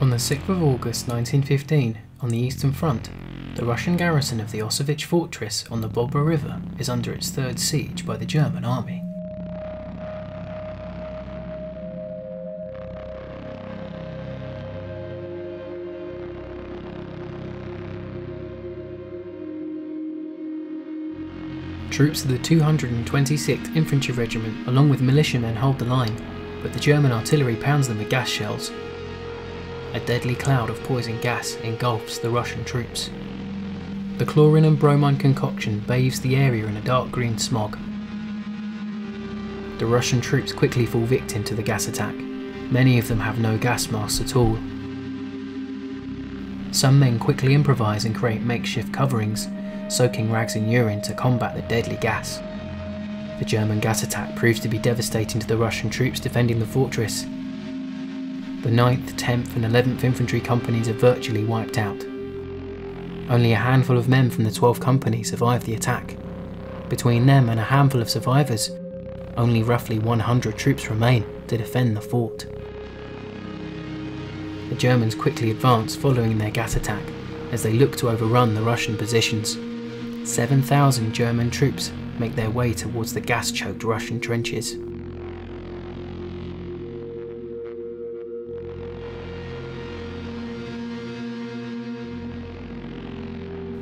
On the 6th of August 1915, on the Eastern Front, the Russian garrison of the Osowiec fortress on the Bobra River is under its third siege by the German army. Troops of the 226th Infantry Regiment along with militiamen hold the line, but the German artillery pounds them with gas shells. A deadly cloud of poison gas engulfs the Russian troops. The chlorine and bromine concoction bathes the area in a dark green smog. The Russian troops quickly fall victim to the gas attack. Many of them have no gas masks at all. Some men quickly improvise and create makeshift coverings, soaking rags in urine to combat the deadly gas. The German gas attack proves to be devastating to the Russian troops defending the fortress. The 9th, 10th and 11th Infantry Companies are virtually wiped out. Only a handful of men from the 12th Company survived the attack. Between them and a handful of survivors, only roughly 100 troops remain to defend the fort. The Germans quickly advance following their gas attack as they look to overrun the Russian positions. 7,000 German troops make their way towards the gas choked Russian trenches.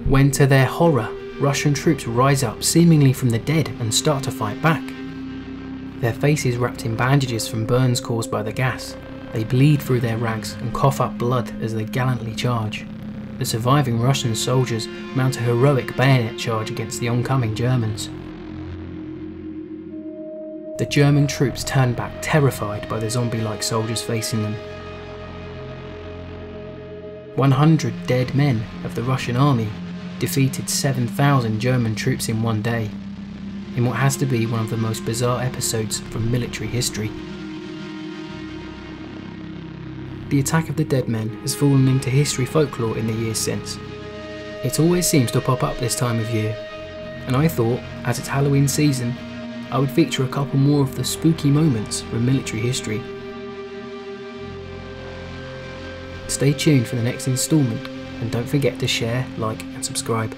When to their horror, Russian troops rise up seemingly from the dead and start to fight back. Their faces wrapped in bandages from burns caused by the gas, they bleed through their rags and cough up blood as they gallantly charge. The surviving Russian soldiers mount a heroic bayonet charge against the oncoming Germans. The German troops turn back terrified by the zombie-like soldiers facing them. 100 dead men of the Russian army defeated 7,000 German troops in one day, in what has to be one of the most bizarre episodes from military history. The attack of the dead men has fallen into history folklore in the years since. It always seems to pop up this time of year, and I thought, as it's Halloween season, I would feature a couple more of the spooky moments from military history. Stay tuned for the next instalment and don't forget to share, like and subscribe.